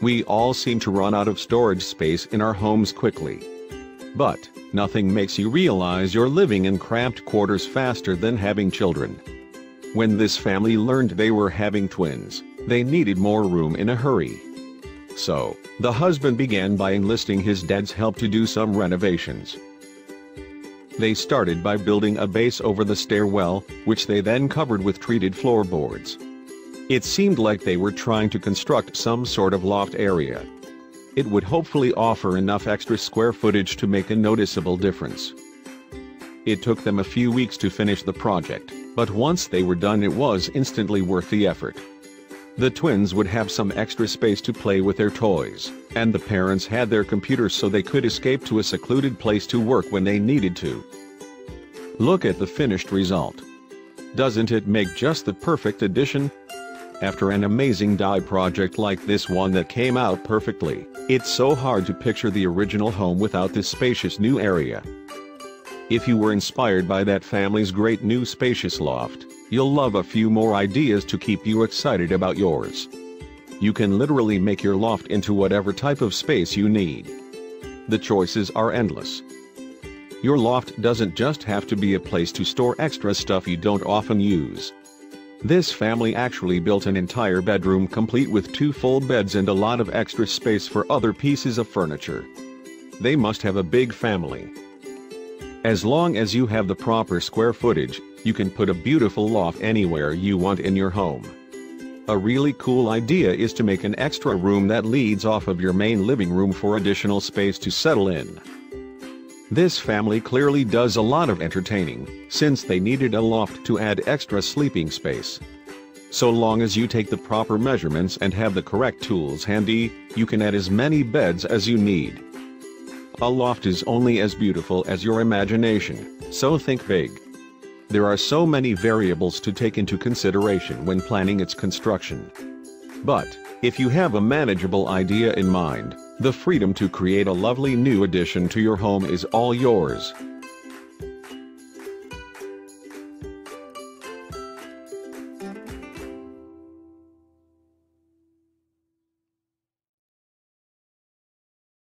We all seem to run out of storage space in our homes quickly. But, nothing makes you realize you're living in cramped quarters faster than having children. When this family learned they were having twins, they needed more room in a hurry. So, the husband began by enlisting his dad's help to do some renovations. They started by building a base over the stairwell, which they then covered with treated floorboards. It seemed like they were trying to construct some sort of loft area. It would hopefully offer enough extra square footage to make a noticeable difference. It took them a few weeks to finish the project, but once they were done it was instantly worth the effort. The twins would have some extra space to play with their toys, and the parents had their computers so they could escape to a secluded place to work when they needed to. Look at the finished result. Doesn't it make just the perfect addition? After an amazing DIY project like this one that came out perfectly, it's so hard to picture the original home without this spacious new area. If you were inspired by that family's great new spacious loft, you'll love a few more ideas to keep you excited about yours. You can literally make your loft into whatever type of space you need. The choices are endless. Your loft doesn't just have to be a place to store extra stuff you don't often use. This family actually built an entire bedroom complete with two full beds and a lot of extra space for other pieces of furniture. They must have a big family. As long as you have the proper square footage, you can put a beautiful loft anywhere you want in your home. A really cool idea is to make an extra room that leads off of your main living room for additional space to settle in. This family clearly does a lot of entertaining, since they needed a loft to add extra sleeping space. So long as you take the proper measurements and have the correct tools handy, you can add as many beds as you need. A loft is only as beautiful as your imagination, so think big. There are so many variables to take into consideration when planning its construction. But, if you have a manageable idea in mind, the freedom to create a lovely new addition to your home is all yours.